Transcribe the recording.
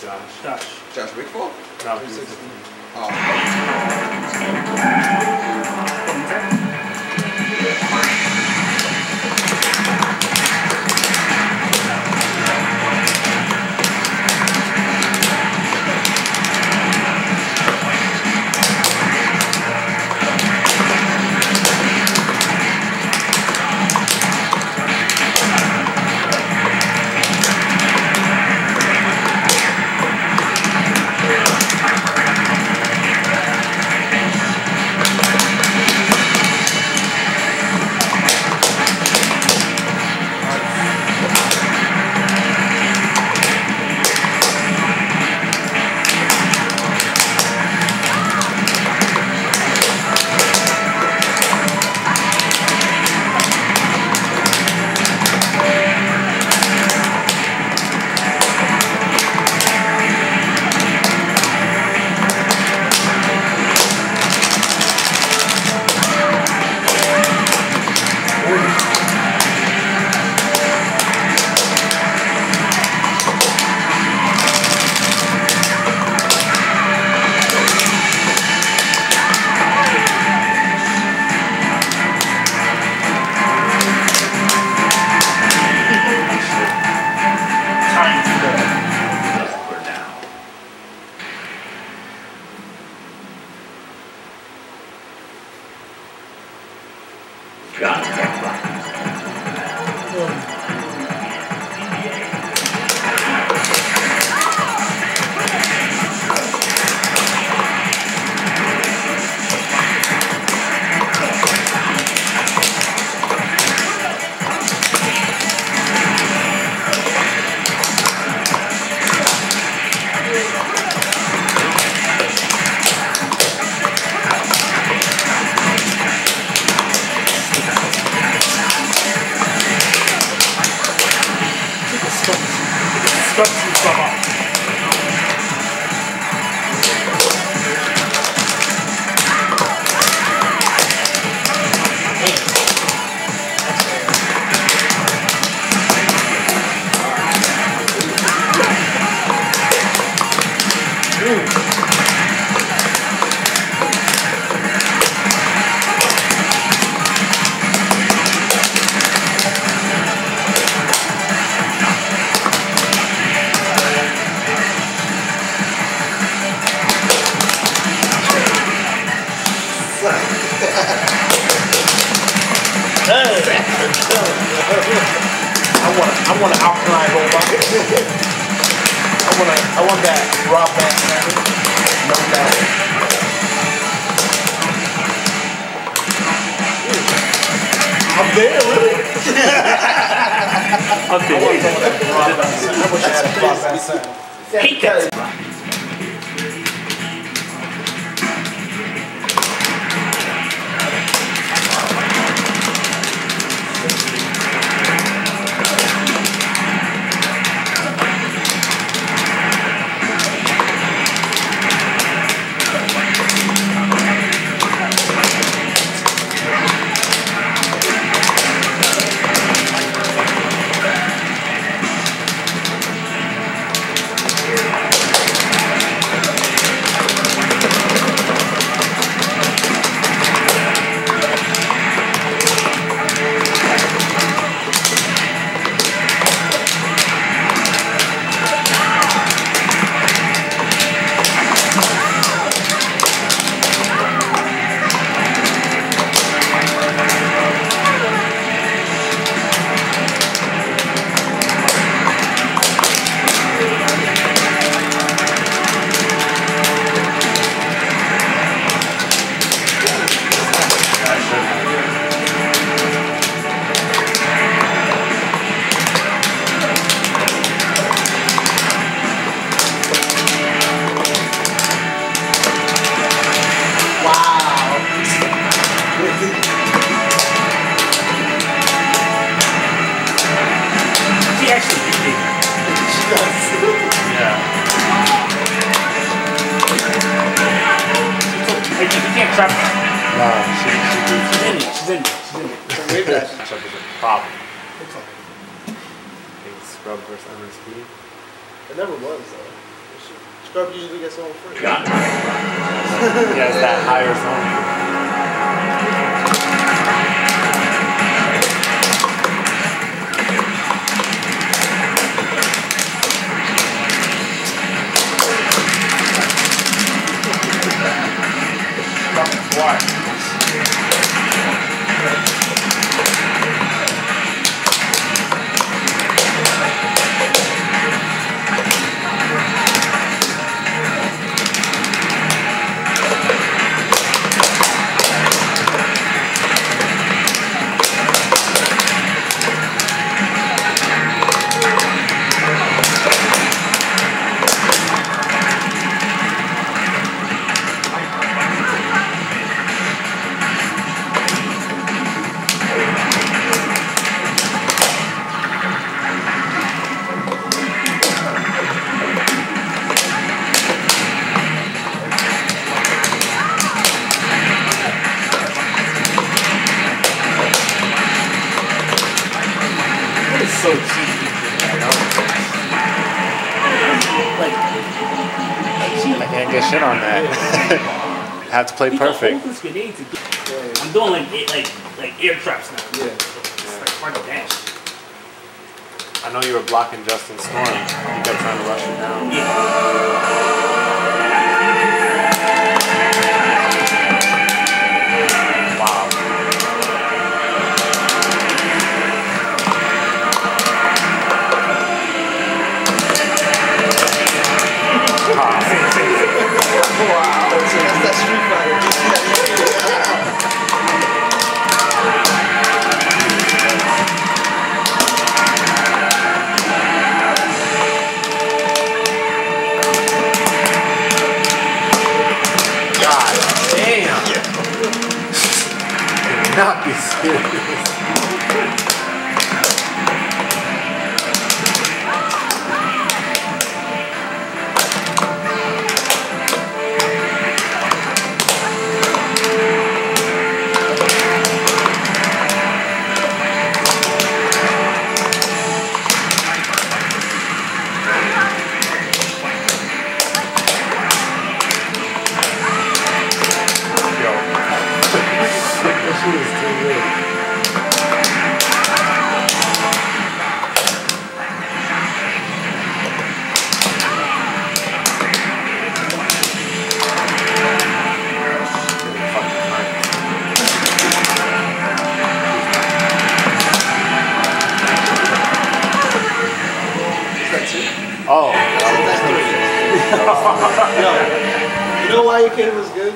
Josh. Josh. Josh Wickfall? No, 360. Oh. Special I want I want an alkaline robot. I want a, I want that raw back Okay. Hate that. Can't trap her. Nah, she, she beats She's in it. She's in it. She's in it. So maybe that's Matchup is a problem. Big scrub versus MSP. It never was though. Scrub usually gets on free. Got it. He has that higher zone. Why? So cheap. Like, I can't get shit on that. Have to play perfect. hold this grenade to get- I'm doing like like like air traps now. Yeah. It's like hard to dash. I know you were blocking Justin Storm. You kept trying to rush him down. Yeah. Not be serious. Yo, you know why your kid was good?